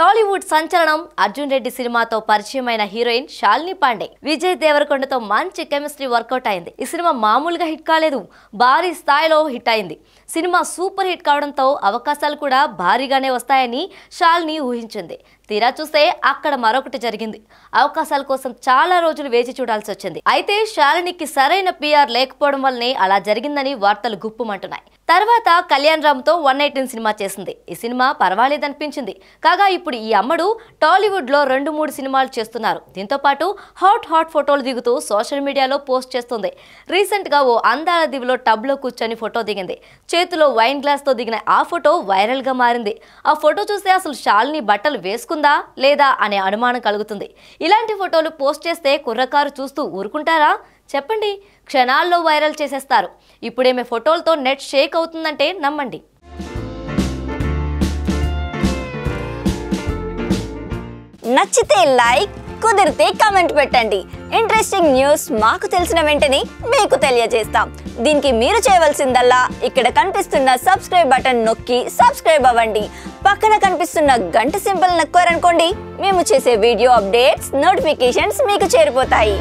టాలీవుడ్ సంచలనం అర్జున్ రెడ్డి సినిమాతో పరిచయమైన హీరోయిన్ షాలిని పాండే విజయ్ దేవరకొండతో మంచి కెమిస్ట్రీ వర్కౌట్ అయింది. ఈ సినిమా మామూలుగా హిట్ కాలేదు భారీ స్థాయిలో హిట్ అయింది. సినిమా సూపర్ హిట్ కావడంతో అవకాశాలు కూడా భారీగానే వస్తాయని షాలిని ఊహించింది. తీరా చూస్తే అక్కడ మరొకటి జరిగింది. అవకాశాల కోసం చాలా రోజులు వేచి చూడాల్సి వచ్చింది. అయితే శాలినికి సరైన పిఆర్ లేకపోవడం వల్లనే అలా జరిగిందని వార్తలు గుప్పుమంటున్నాయి. తర్వాత కళ్యాణ్ రామ్తో వన్ ఎయిటీన్ సినిమా చేసింది. ఈ సినిమా పర్వాలేదనిపించింది. కాగా ఇప్పుడు ఈ అమ్మడు టాలీవుడ్లో రెండు మూడు సినిమాలు చేస్తున్నారు. దీంతో పాటు హాట్ హాట్ ఫోటోలు దిగుతూ సోషల్ మీడియాలో పోస్ట్ చేస్తుంది. రీసెంట్గా ఓ అందాల దివిలో టబ్లో కూర్చొని ఫోటో దిగింది. చేతిలో వైన్ గ్లాస్తో దిగిన ఆ ఫోటో వైరల్గా మారింది. ఆ ఫోటో చూస్తే అసలు శాలిని బట్టలు చేసుకుందా లేదా అనే అనుమానం కలుగుతుంది. ఇలాంటి ఫోటోలు పోస్ట్ చేస్తే కుర్రకారు చూస్తూ ఊరుకుంటారా? చెప్పండి. క్షణాల్లో వైరల్ చేసేస్తారు. ఇప్పుడేమే ఫోటోలతో నెట్ షేక్ అవుతుందంటే నమ్మండి. నచ్చితే లైక్ కుదిరితే కమెంట్ పెట్టండి. ఇంట్రెస్టింగ్ న్యూస్ మాకు తెలిసిన వెంటనే మీకు తెలియజేస్తాం. దీనికి మీరు చేయవలసిందల్లా ఇక్కడ కనిపిస్తున్న సబ్స్క్రైబ్ బటన్ నొక్కి సబ్స్క్రైబ్ అవ్వండి. పక్కన కనిపిస్తున్న గంట సింబల్ నొక్కారనుకోండి మేము చేసే వీడియో అప్డేట్స్ నోటిఫికేషన్స్ మీకు చేరిపోతాయి.